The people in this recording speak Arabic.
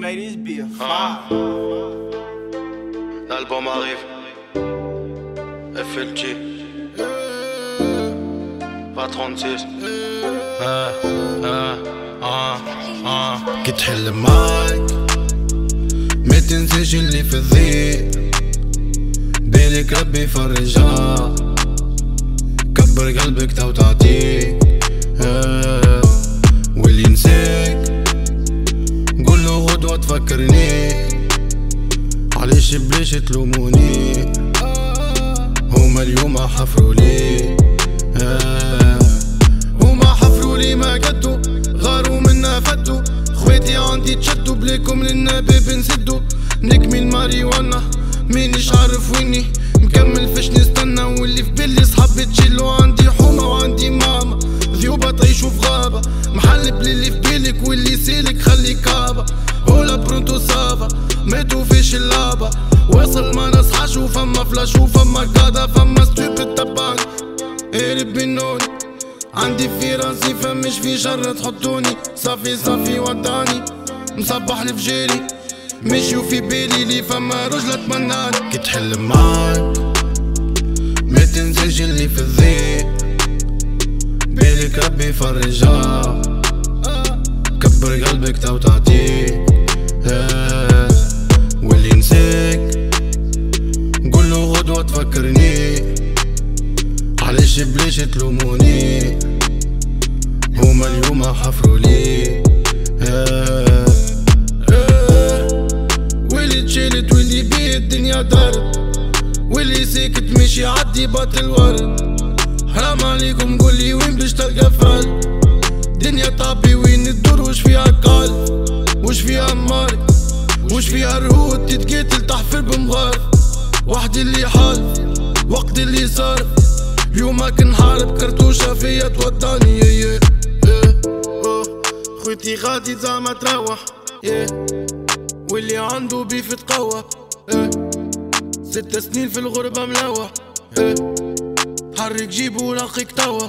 Ladies be a fire. L'album arrive. FLG. Pas 36. آه آه آه آه كي تحل معاك ما تنساش اللي في الضيق بالك ربي يفرجها كبر قلبك تو تعطيك آه بلاش تلوموني هما اليوم حفروا لي. آه. هما حفروا لي ما قدو غاروا منا فدو خواتي عندي تشدو بليكم لنا باب نسدو نكمي الماريوانا مانيش عارف ويني؟ مكمل فاش نستنى. واللي في بالي صحابي تشيلو عندي حومة وعندي ماما. ذيوبة تعيشو في غابة. محل اللي في سالك خلي كابة ولا برونتو سافا. ماتوا فيش اللعبة. واصل ما نصحاش وفما فلاش وفما قادة فما ستوب التبان هرب منوني. عندي في راسي فمش في شر تحطوني. صافي صافي وداني مصبح لفجيري مشيو في بالي لي فما رجلة تمناني كي تحل معاك ما تنساش اللي في الضيق بالك ربي يفرجها. كبر قلبك تو تعطيك آه، واللي نساك قوله غدوة تفكرني علاش بلاش تلوموني هما اليوم حفروا لي. واللي تشيلت واللي بيه الدنيا دارت واللي ساكت مش يعدي باطل ورد. حرام عليكم قولي وش فيها رهود تتقاتل تحفر بمغار وحدي اللي حال وقت اللي صار اليوم كنحارب كرتوشة فيا توداني يا يا يا أوه. خويتي غادي زعما تروح يا واللي عنده بيف تقوى يا ست سنين في الغربة ملوح حرك جيبه ونقيك توا